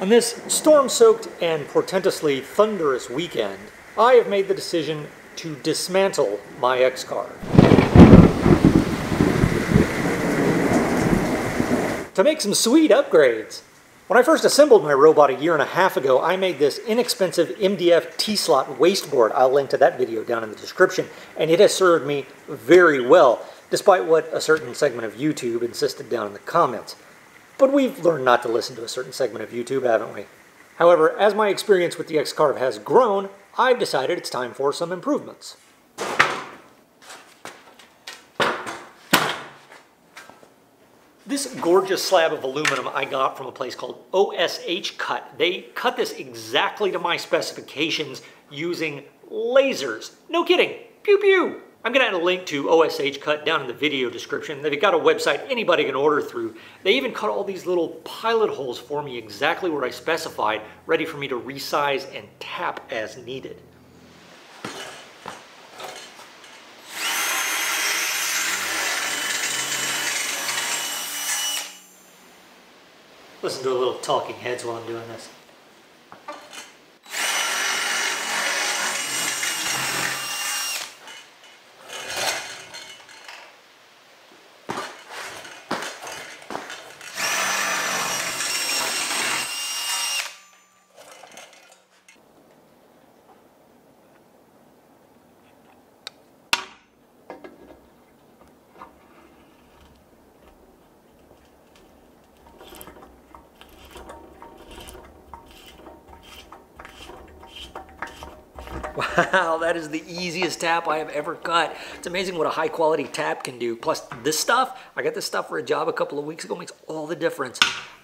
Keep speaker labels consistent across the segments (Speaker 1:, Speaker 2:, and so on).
Speaker 1: On this storm-soaked and portentously thunderous weekend, I have made the decision to dismantle my X-Carve. To make some sweet upgrades. When I first assembled my robot a year and a half ago, I made this inexpensive MDF T-slot wasteboard. I'll link to that video down in the description, and it has served me very well, despite what a certain segment of YouTube insisted down in the comments. But we've learned not to listen to a certain segment of YouTube, haven't we? However, as my experience with the X-Carve has grown, I've decided it's time for some improvements. This gorgeous slab of aluminum I got from a place called OSH Cut. They cut this exactly to my specifications using lasers. No kidding. Pew pew. I'm going to add a link to OSH Cut down in the video description. They've got a website anybody can order through. They even cut all these little pilot holes for me exactly where I specified, ready for me to resize and tap as needed. Listen to a little talking heads while I'm doing this. Wow, that is the easiest tap I have ever cut. It's amazing what a high quality tap can do. Plus this stuff, I got this stuff for a job a couple of weeks ago, makes all the difference.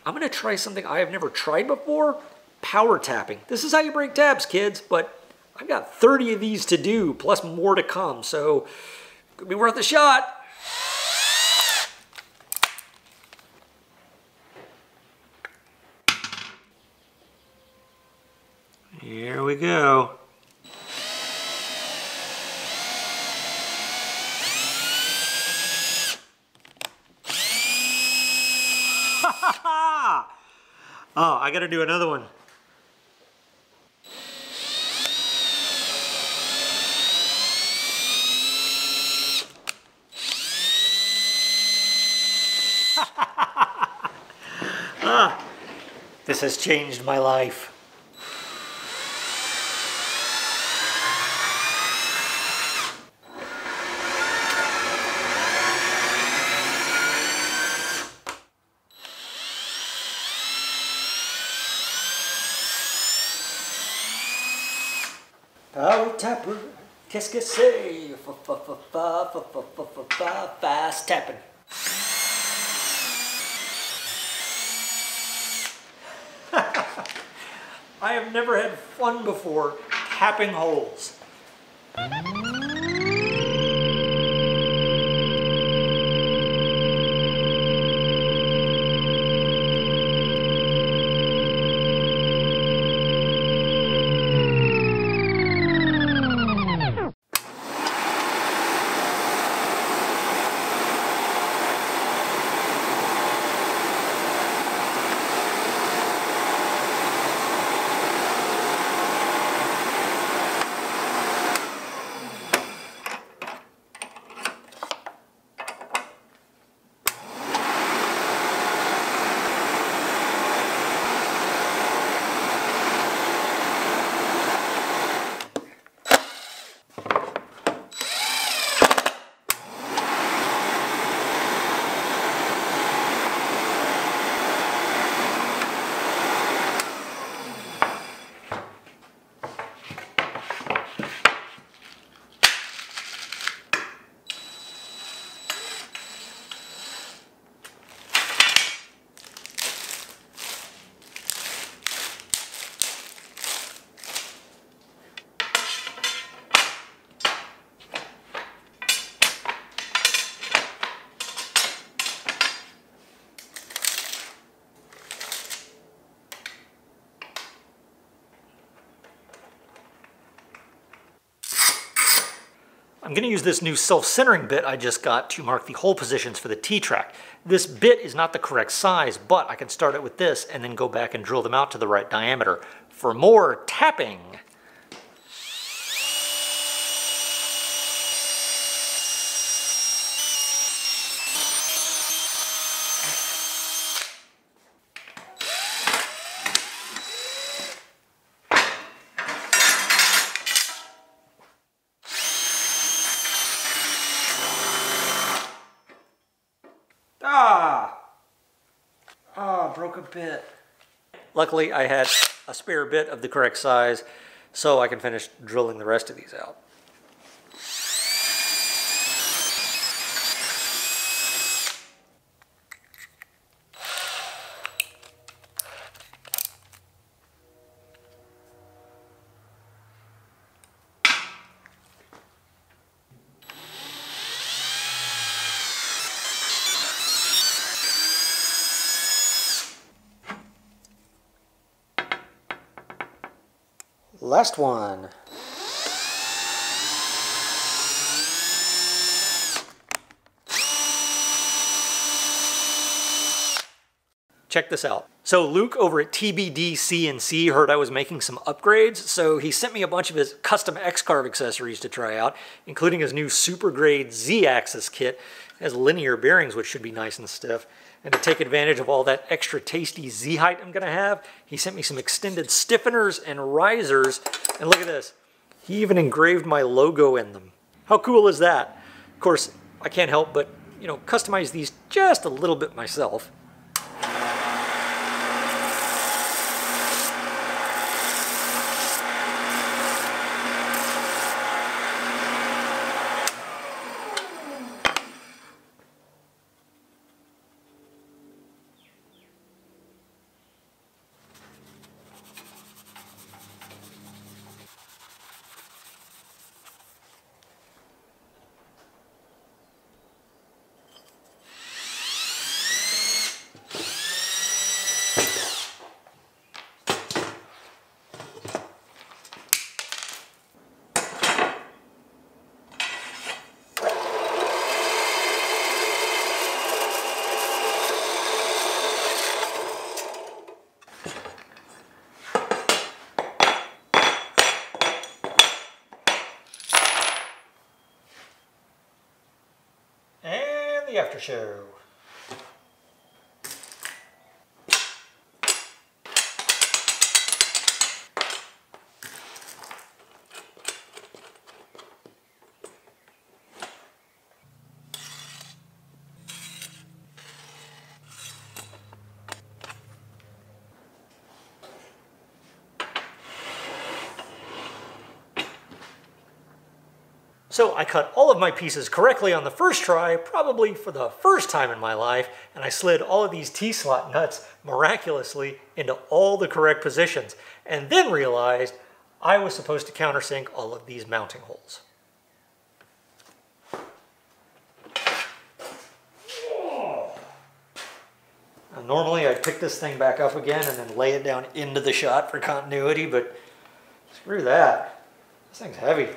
Speaker 1: I'm gonna try something I have never tried before, power tapping. This is how you break taps, kids, but I've got 30 of these to do, plus more to come, so could be worth a shot. Here we go. oh, I gotta do another one. ah, this has changed my life. Power tapper, qu'est-ce que c'est? Fast tapping. I have never had fun before tapping holes. I'm going to use this new self-centering bit I just got to mark the hole positions for the T-track. This bit is not the correct size, but I can start it with this and then go back and drill them out to the right diameter. For more tapping,
Speaker 2: Ah! Ah, broke a bit.
Speaker 1: Luckily, I had a spare bit of the correct size, so I can finish drilling the rest of these out. Last one. Check this out. So Luke over at TBD CNC heard I was making some upgrades, so he sent me a bunch of his custom X-Carve accessories to try out, including his new Super Grade Z-Axis kit. Has linear bearings, which should be nice and stiff. And to take advantage of all that extra tasty Z-height I'm gonna have, he sent me some extended stiffeners and risers. And look at this, he even engraved my logo in them. How cool is that? Of course, I can't help but, you know, customize these just a little bit myself. After show. So I cut all of my pieces correctly on the first try, probably for the first time in my life, and I slid all of these T-slot nuts miraculously into all the correct positions, and then realized I was supposed to countersink all of these mounting holes. Now, normally I'd pick this thing back up again and then lay it down into the shot for continuity, but screw that. This thing's heavy.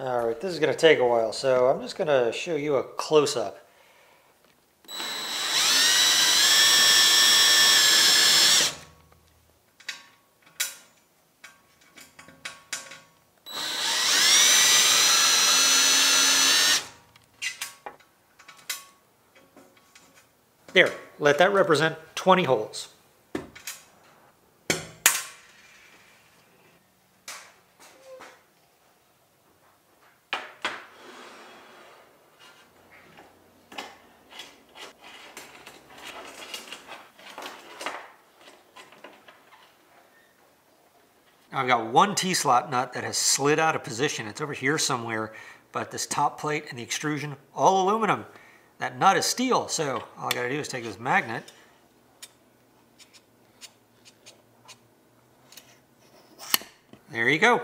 Speaker 1: All right, this is going to take a while, so I'm just going to show you a close-up. There, let that represent 20 holes. I've got one T-slot nut that has slid out of position. It's over here somewhere, but this top plate and the extrusion, all aluminum. That nut is steel, so all I gotta do is take this magnet There you go.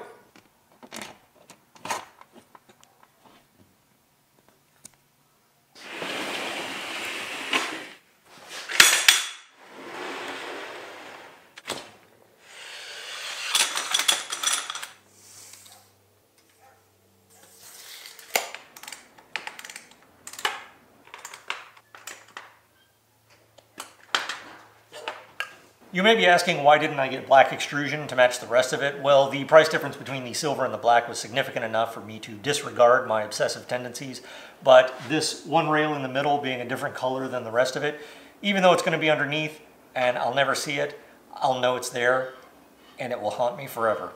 Speaker 1: You may be asking why didn't I get black extrusion to match the rest of it? Well, the price difference between the silver and the black was significant enough for me to disregard my obsessive tendencies, but this one rail in the middle being a different color than the rest of it, even though it's going to be underneath and I'll never see it, I'll know it's there and it will haunt me forever.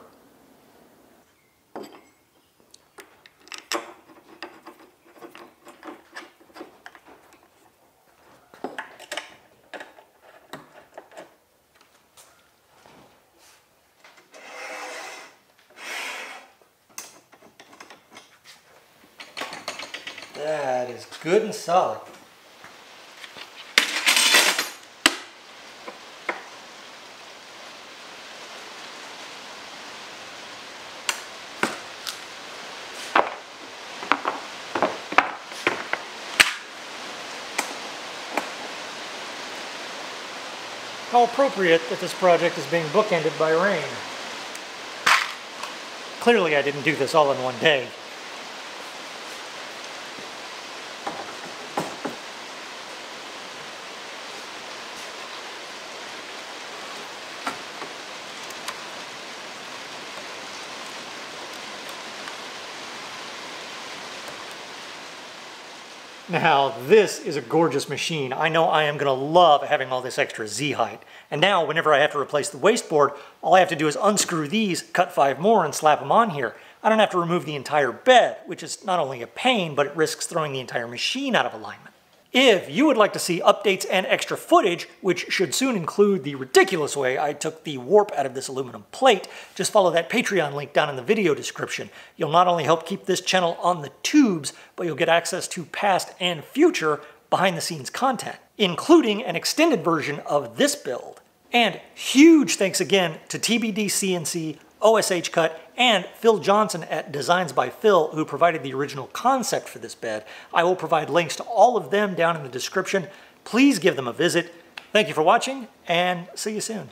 Speaker 1: That is good and solid. How appropriate that this project is being bookended by rain. Clearly I didn't do this all in one day. Now, this is a gorgeous machine. I know I am gonna love having all this extra Z height. And now, whenever I have to replace the wasteboard, all I have to do is unscrew these, cut five more, and slap them on here. I don't have to remove the entire bed, which is not only a pain, but it risks throwing the entire machine out of alignment. If you would like to see updates and extra footage, which should soon include the ridiculous way I took the warp out of this aluminum plate, just follow that Patreon link down in the video description. You'll not only help keep this channel on the tubes, but you'll get access to past and future behind the scenes content, including an extended version of this build. And huge thanks again to TBD CNC, OSH Cut, and Phil Johnson at Designs by Phil, who provided the original concept for this bed. I will provide links to all of them down in the description. Please give them a visit. Thank you for watching, and see you soon.